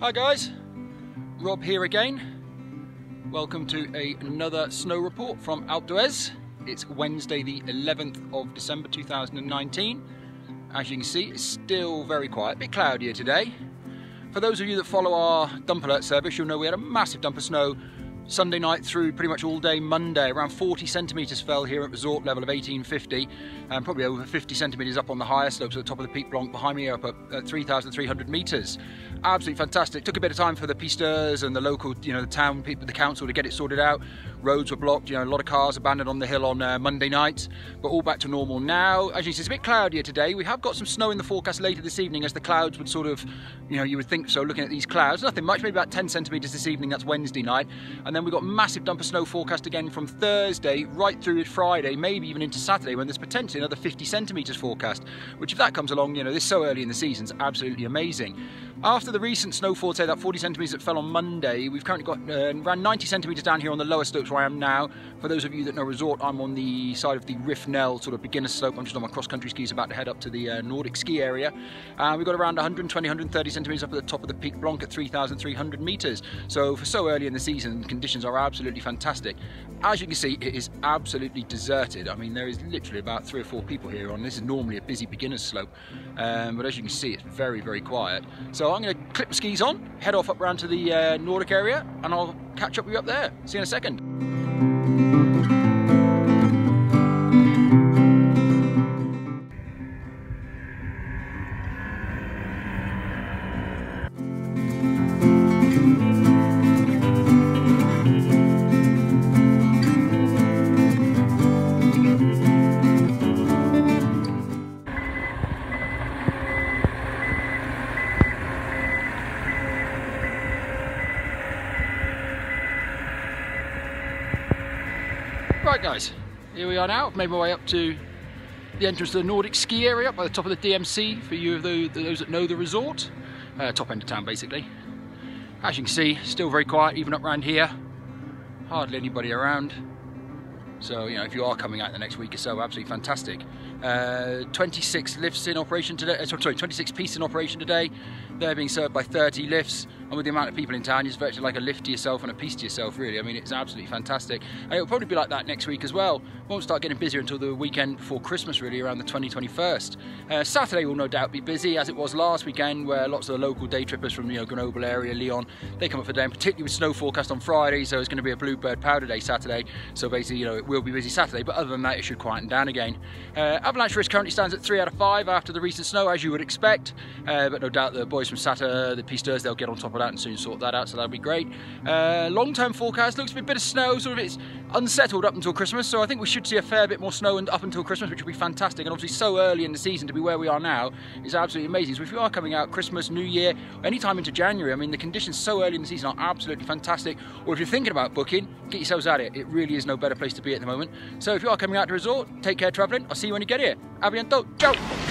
Hi guys, Rob here again. Welcome to a, another snow report from d'Huez. It's Wednesday the 11th of December 2019. As you can see, it's still very quiet, a bit cloudier today. For those of you that follow our dump alert service, you'll know we had a massive dump of snow Sunday night through pretty much all day Monday. Around 40 centimetres fell here at resort level of 1850 and probably over 50 centimetres up on the higher slopes at the top of the Pic Blanc behind me up at 3,300 metres. Absolutely fantastic. Took a bit of time for the pisteurs and the local, you know, the town people, the council to get it sorted out. Roads were blocked, you know, a lot of cars abandoned on the hill on uh, Monday night, but all back to normal now. As you see, it's a bit cloudier today. We have got some snow in the forecast later this evening as the clouds would sort of, you know, you would think so looking at these clouds. Nothing much, maybe about 10 centimetres this evening, that's Wednesday night. And then we've got massive dump of snow forecast again from Thursday right through to Friday, maybe even into Saturday when there's potentially another 50 centimetres forecast, which if that comes along, you know, this so early in the season is absolutely amazing. After the recent snowfall, say that 40 centimetres that fell on Monday, we've currently got uh, around 90 centimetres down here on the lower slopes where I am now. For those of you that know Resort, I'm on the side of the Rif Nel sort of beginner slope. I'm just on my cross-country skis about to head up to the uh, Nordic ski area. Uh, we've got around 120, 130 centimetres up at the top of the Pic Blanc at 3,300 metres. So for so early in the season, conditions are absolutely fantastic. As you can see, it is absolutely deserted. I mean, there is literally about three or four people here on this is normally a busy beginner's slope. Um, but as you can see, it's very, very quiet. So I'm going to clip my skis on, head off up around to the uh, Nordic area, and I'll catch up with you up there. See you in a second. Right guys, here we are now. I've made my way up to the entrance to the Nordic ski area up by the top of the DMC for you of those that know the resort. Uh, top end of town basically. As you can see, still very quiet even up around here. Hardly anybody around. So, you know, if you are coming out the next week or so, absolutely fantastic. Uh, 26 lifts in operation today, uh, sorry, 26 pistes in operation today. They're being served by 30 lifts. And with the amount of people in town, it's virtually like a lift to yourself and a piste to yourself, really. I mean, it's absolutely fantastic. And it'll probably be like that next week as well. Won't start getting busier until the weekend before Christmas, really, around the 2021st. Uh, Saturday will no doubt be busy, as it was last weekend, where lots of the local day trippers from, you know, Grenoble area, Lyon, they come up for day, and particularly with snow forecast on Friday, so it's going to be a bluebird powder day Saturday. So basically, you know, it will be busy Saturday, but other than that, it should quieten down again. Uh, avalanche risk currently stands at 3 out of 5 after the recent snow, as you would expect. Uh, but no doubt the boys from SATA, the pisteurs, they'll get on top of that and soon sort that out, so that'll be great. Uh, long-term forecast looks to be a bit of snow, sort of it's unsettled up until Christmas, so I think we should see a fair bit more snow and up until Christmas, which will be fantastic. And obviously, so early in the season to be where we are now is absolutely amazing. So if you are coming out Christmas, New Year, anytime into January, I mean, the conditions so early in the season are absolutely fantastic. Or if you're thinking about booking, get yourselves at it. It really is no better place to be at the moment. So if you are coming out to resort, take care travelling. I'll see you when you get here. A bientôt. Ciao.